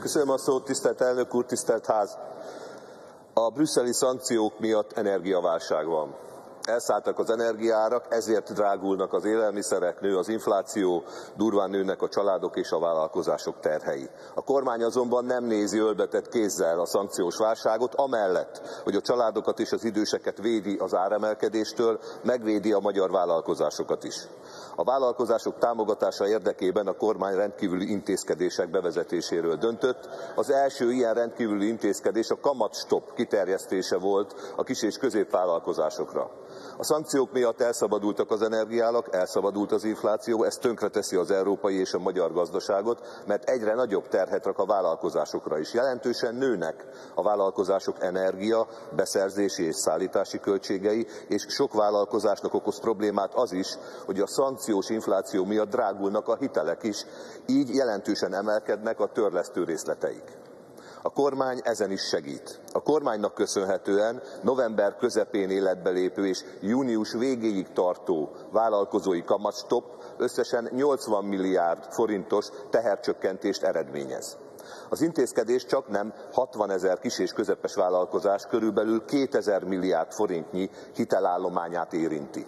Köszönöm a szót, tisztelt elnök úr, tisztelt ház! A brüsszeli szankciók miatt energiaválság van elszálltak az energiárak, ezért drágulnak az élelmiszerek, nő az infláció, durván nőnek a családok és a vállalkozások terhei. A kormány azonban nem nézi ölbetett kézzel a szankciós válságot, amellett, hogy a családokat és az időseket védi az áremelkedéstől, megvédi a magyar vállalkozásokat is. A vállalkozások támogatása érdekében a kormány rendkívüli intézkedések bevezetéséről döntött. Az első ilyen rendkívüli intézkedés a kamatstop kiterjesztése volt a kis és középvállalkozásokra. A szankciók miatt elszabadultak az energiálak, elszabadult az infláció, ez tönkreteszi az európai és a magyar gazdaságot, mert egyre nagyobb terhet rak a vállalkozásokra is. Jelentősen nőnek a vállalkozások energia, beszerzési és szállítási költségei, és sok vállalkozásnak okoz problémát az is, hogy a szankciós infláció miatt drágulnak a hitelek is, így jelentősen emelkednek a törlesztő részleteik. A kormány ezen is segít. A kormánynak köszönhetően november közepén életbe lépő és június végéig tartó vállalkozói kamatstop összesen 80 milliárd forintos tehercsökkentést eredményez. Az intézkedés csak nem 60 ezer kis és közepes vállalkozás körülbelül 2000 milliárd forintnyi hitelállományát érinti.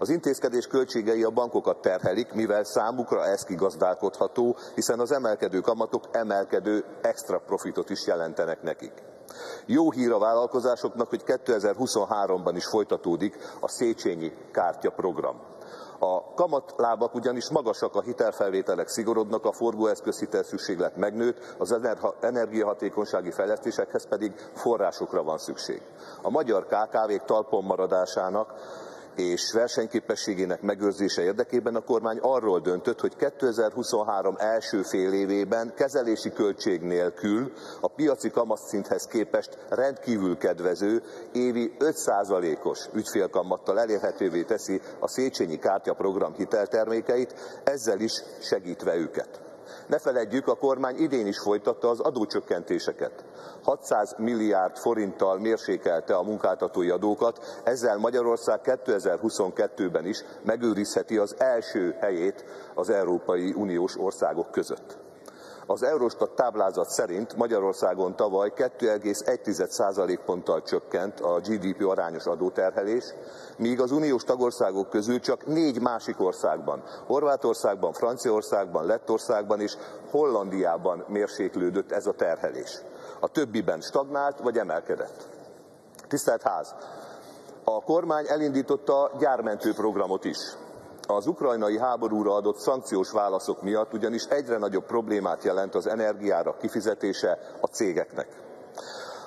Az intézkedés költségei a bankokat terhelik, mivel számukra ez kigazdálkodható, hiszen az emelkedő kamatok emelkedő extra profitot is jelentenek nekik. Jó hír a vállalkozásoknak, hogy 2023-ban is folytatódik a Széchenyi kártya program. A kamatlábak ugyanis magasak, a hitelfelvételek szigorodnak, a forgóeszköz szükséglet megnőtt, az energiahatékonysági fejlesztésekhez pedig forrásokra van szükség. A magyar KKV-k talpon maradásának és versenyképességének megőrzése érdekében a kormány arról döntött, hogy 2023 első fél évében kezelési költség nélkül a piaci kamatszinthez képest rendkívül kedvező, évi 5%-os ügyfélkamattal elérhetővé teszi a Széchenyi Kártya program hiteltermékeit, ezzel is segítve őket. Ne feledjük, a kormány idén is folytatta az adócsökkentéseket. 600 milliárd forinttal mérsékelte a munkáltatói adókat, ezzel Magyarország 2022-ben is megőrizheti az első helyét az Európai Uniós országok között. Az Eurostat táblázat szerint Magyarországon tavaly 2,1% ponttal csökkent a GDP arányos adóterhelés, míg az uniós tagországok közül csak négy másik országban, Horvátországban, Franciaországban, Lettországban és Hollandiában mérséklődött ez a terhelés. A többiben stagnált vagy emelkedett. Tisztelt Ház! A kormány elindította gyármentő programot is az ukrajnai háborúra adott szankciós válaszok miatt ugyanis egyre nagyobb problémát jelent az energiára kifizetése a cégeknek.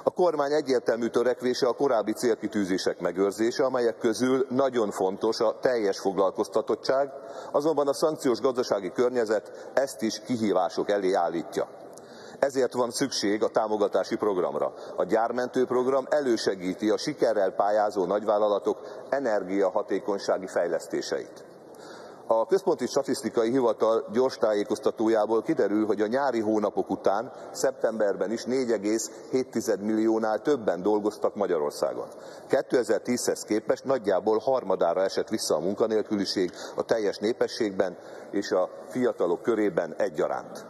A kormány egyértelmű törekvése a korábbi célkitűzések megőrzése, amelyek közül nagyon fontos a teljes foglalkoztatottság, azonban a szankciós gazdasági környezet ezt is kihívások elé állítja. Ezért van szükség a támogatási programra. A gyármentő program elősegíti a sikerrel pályázó nagyvállalatok energiahatékonysági fejlesztéseit. A Központi Statisztikai Hivatal gyors tájékoztatójából kiderül, hogy a nyári hónapok után szeptemberben is 4,7 milliónál többen dolgoztak Magyarországon. 2010-hez képest nagyjából harmadára esett vissza a munkanélküliség a teljes népességben és a fiatalok körében egyaránt.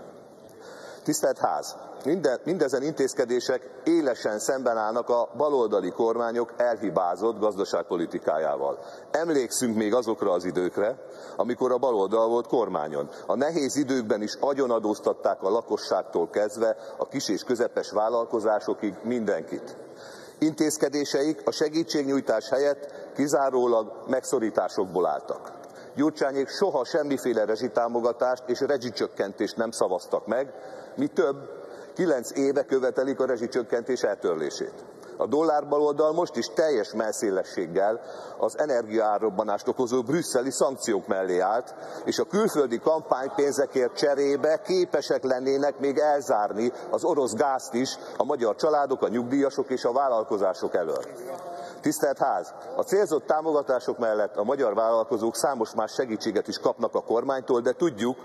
Tisztelt Ház! Minden, mindezen intézkedések élesen szemben állnak a baloldali kormányok elhibázott gazdaságpolitikájával. Emlékszünk még azokra az időkre, amikor a baloldal volt kormányon. A nehéz időkben is agyonadóztatták a lakosságtól kezdve a kis és közepes vállalkozásokig mindenkit. Intézkedéseik a segítségnyújtás helyett kizárólag megszorításokból álltak. Gyurcsányék soha semmiféle rezsitámogatást és rezsicsökkentést nem szavaztak meg, mi több, Kilenc éve követelik a rezsicsökkentés eltörlését. A dollár most is teljes melszélességgel az energiaárrobbanást okozó brüsszeli szankciók mellé állt, és a külföldi kampánypénzekért cserébe képesek lennének még elzárni az orosz gázt is a magyar családok, a nyugdíjasok és a vállalkozások elől. Tisztelt Ház! A célzott támogatások mellett a magyar vállalkozók számos más segítséget is kapnak a kormánytól, de tudjuk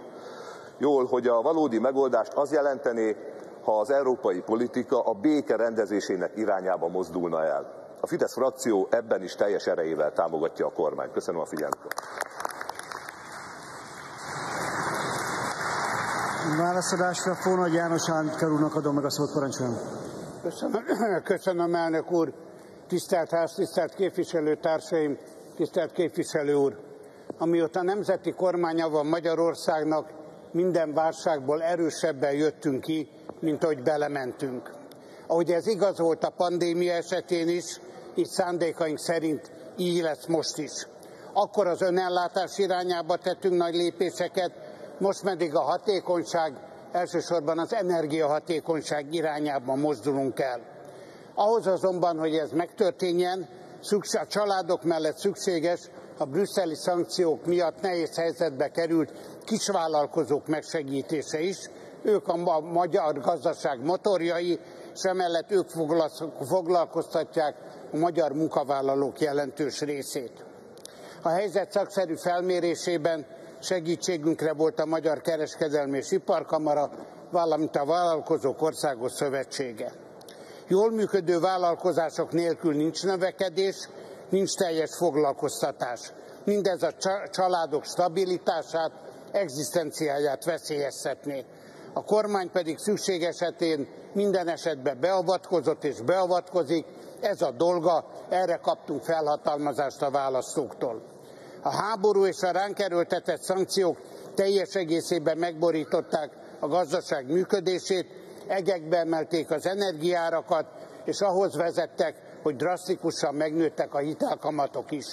jól, hogy a valódi megoldást az jelentené, ha az európai politika a béke rendezésének irányába mozdulna el. A Fidesz frakció ebben is teljes erejével támogatja a kormányt. Köszönöm a figyelmet. Válaszadásra Fónagy János államtitkár úrnak adom meg a szót, parancsoljon. Köszönöm, köszönöm, elnök úr, tisztelt ház, tisztelt képviselőtársaim, tisztelt képviselő úr. Amióta nemzeti kormánya van Magyarországnak, minden válságból erősebben jöttünk ki, mint ahogy belementünk. Ahogy ez igaz volt a pandémia esetén is, így szándékaink szerint így lesz most is. Akkor az önellátás irányába tettünk nagy lépéseket, most pedig a hatékonyság, elsősorban az energiahatékonyság irányában mozdulunk el. Ahhoz azonban, hogy ez megtörténjen, a családok mellett szükséges a brüsszeli szankciók miatt nehéz helyzetbe került kisvállalkozók megsegítése is. Ők a magyar gazdaság motorjai, és emellett ők foglalkoztatják a magyar munkavállalók jelentős részét. A helyzet szakszerű felmérésében segítségünkre volt a Magyar Kereskedelmi és Iparkamara, valamint a Vállalkozók Országos Szövetsége. Jól működő vállalkozások nélkül nincs növekedés, nincs teljes foglalkoztatás. Mindez a családok stabilitását, egzisztenciáját veszélyeztetné. A kormány pedig szükség esetén minden esetben beavatkozott és beavatkozik, ez a dolga, erre kaptunk felhatalmazást a választóktól. A háború és a ránk erőltetett szankciók teljes egészében megborították a gazdaság működését, egekbe emelték az energiárakat, és ahhoz vezettek, hogy drasztikusan megnőttek a hitelkamatok is.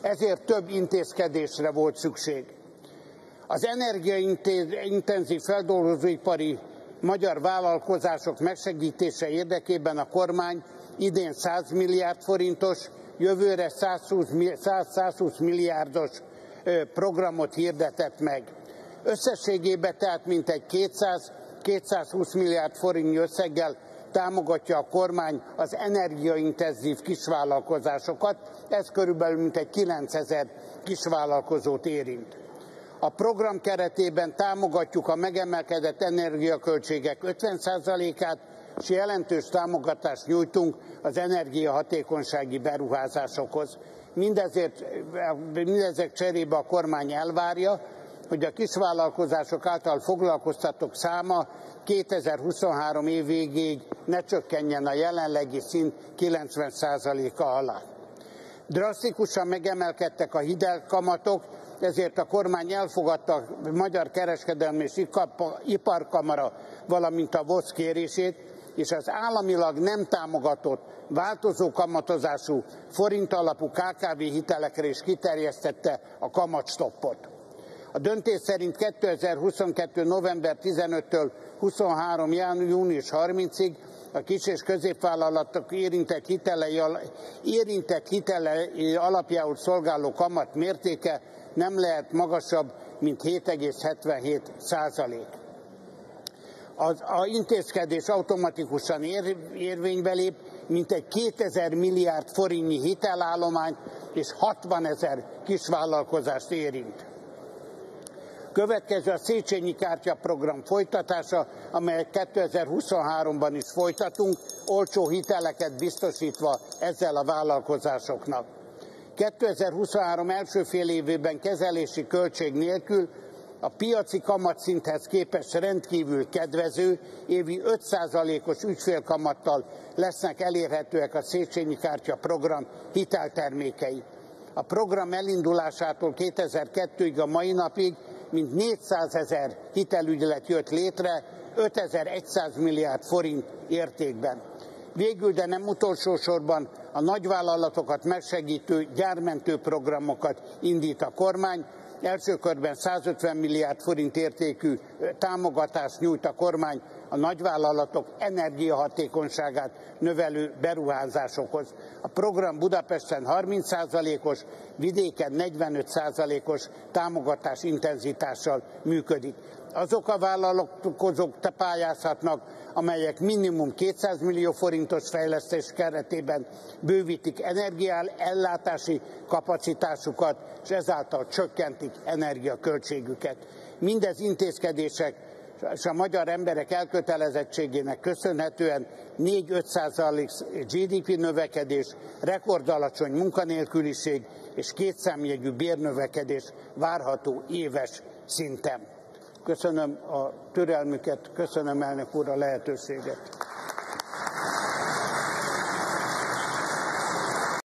Ezért több intézkedésre volt szükség. Az energiaintenzív feldolgozóipari magyar vállalkozások megsegítése érdekében a kormány idén 100 milliárd forintos, jövőre 120, 120 milliárdos programot hirdetett meg. Összességében tehát mintegy 200 220 milliárd forintnyi összeggel támogatja a kormány az energiaintenzív kisvállalkozásokat, ez körülbelül mintegy 9000 kisvállalkozót érint. A program keretében támogatjuk a megemelkedett energiaköltségek 50%-át, és jelentős támogatást nyújtunk az energiahatékonysági beruházásokhoz. Mindezért, mindezek cserébe a kormány elvárja, hogy a kisvállalkozások által foglalkoztatók száma 2023 év végéig ne csökkenjen a jelenlegi szint 90%-a alá. Drasztikusan megemelkedtek a hitelkamatok, ezért a kormány elfogadta a Magyar Kereskedelmi és Iparkamara, valamint a VOSZ kérését, és az államilag nem támogatott, változó kamatozású forint alapú KKV hitelekre is kiterjesztette a kamatstoppot. A döntés szerint 2022. november 15-től 23. június 30-ig a kis és középvállalatok érintett hitelei, érintett hitelei alapjául szolgáló kamat mértéke nem lehet magasabb, mint 7,77 százalék. Az a intézkedés automatikusan ér, érvénybe lép, mint egy 2000 milliárd forintnyi hitelállomány és 60 ezer kisvállalkozást érint. Következő a Széchenyi Kártya program folytatása, amelyet 2023-ban is folytatunk, olcsó hiteleket biztosítva ezzel a vállalkozásoknak. 2023 első fél évében kezelési költség nélkül a piaci kamatszinthez képest rendkívül kedvező, évi 5%-os ügyfélkamattal lesznek elérhetőek a Széchenyi Kártya program hiteltermékei. A program elindulásától 2002-ig a mai napig mint 400 ezer hitelügylet jött létre, 5100 milliárd forint értékben. Végül, de nem utolsó sorban a nagyvállalatokat megsegítő gyármentő programokat indít a kormány, Első körben 150 milliárd forint értékű támogatást nyújt a kormány a nagyvállalatok energiahatékonyságát növelő beruházásokhoz. A program Budapesten 30%-os, vidéken 45%-os támogatás intenzitással működik. Azok a vállalkozók pályázhatnak, amelyek minimum 200 millió forintos fejlesztés keretében bővítik energiál ellátási kapacitásukat, és ezáltal csökkentik energiaköltségüket. Mindez intézkedések és a magyar emberek elkötelezettségének köszönhetően 4-5% GDP növekedés, rekordalacsony munkanélküliség és kétszámjegyű bérnövekedés várható éves szinten. Köszönöm a türelmüket, köszönöm elnök úr a lehetőséget.